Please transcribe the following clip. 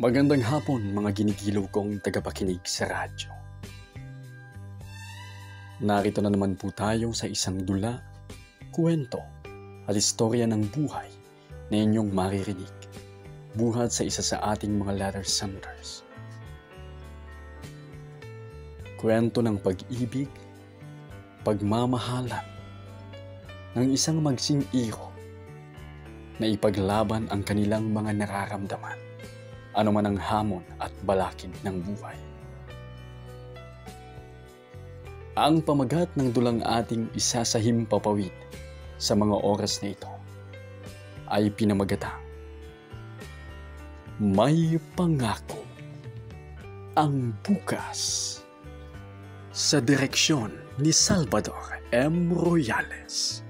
Magandang hapon mga ginigilaw kong tagapakinig sa radyo. Narito na naman po tayo sa isang dula, kwento at istorya ng buhay na inyong maririnig buhat sa isa sa ating mga letter senders. Kwento ng pag-ibig, pagmamahalan, ng isang magsing iro na ipaglaban ang kanilang mga nararamdaman, anuman ang hamon at balakid ng buhay. Ang pamagat ng dulang ating isa sa himpapawid sa mga oras na ito ay pinamagatang May Pangako ang Bukas sa direksyon ni Salvador M. Royales.